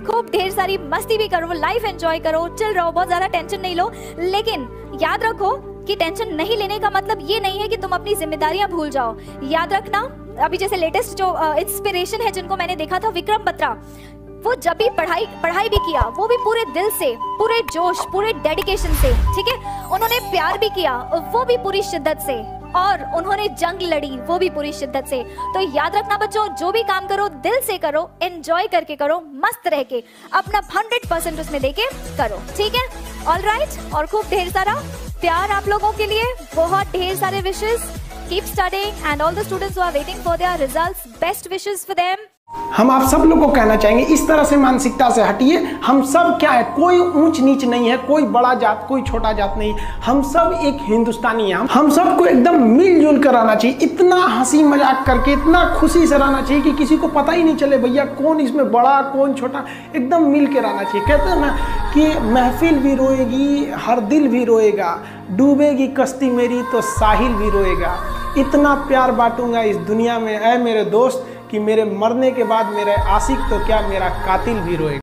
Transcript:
खूब ढेर सारी मस्ती भी करो लाइफ एंजॉय करो चिल रहो, बहुत ज़्यादा टेंशन नहीं लो। लेकिन याद रखो कि टेंशन नहीं लेने का मतलब ये नहीं है कि तुम अपनी जिम्मेदारियाँ भूल जाओ। याद रखना, अभी जैसे लेटेस्ट जो इंस्पिरेशन है जिनको मैंने देखा था, विक्रम बत्रा, वो जब भी पढ़ाई पढ़ाई भी किया, वो भी पूरे दिल से, पूरे जोश, पूरे डेडिकेशन से, ठीक है? उन्होंने प्यार भी किया, वो भी पूरी शिद्दत से। और उन्होंने जंग लड़ी, वो भी पूरी शिद्दत से। तो याद रखना बच्चों, जो भी काम करो, दिल से करो एंजॉय करके करो, मस्त रह के अपना हंड्रेड परसेंट उसमें देके करो, ठीक है? All right right? और खूब ढेर सारा प्यार आप लोगों के लिए, बहुत ढेर सारे wishes keep studying and all the students waiting for their result best wishes for them हम आप सब लोग को कहना चाहेंगे, इस तरह से मानसिकता से हटिए। हम सब क्या है, कोई ऊंच नीच नहीं है, कोई बड़ा जात, कोई छोटा जात नहीं। हम सब एक हिंदुस्तानी हैं। हम सबको एकदम मिलजुल कर रहना चाहिए। इतना हँसी मज़ाक करके, इतना खुशी से रहना चाहिए कि किसी को पता ही नहीं चले, भैया, कौन इसमें बड़ा, कौन छोटा? एकदम मिल के रहना चाहिए। कहते हैं ना कि महफिल भी रोएगी, हर दिल भी रोएगा। डूबेगी कश्ती मेरी तो साहिल भी रोएगा। इतना प्यार बांटूँगा इस दुनिया में। ऐ मेरे दोस्त कि मेरे मरने के बाद मेरे आशिक तो क्या मेरा कातिल भी रोएगा?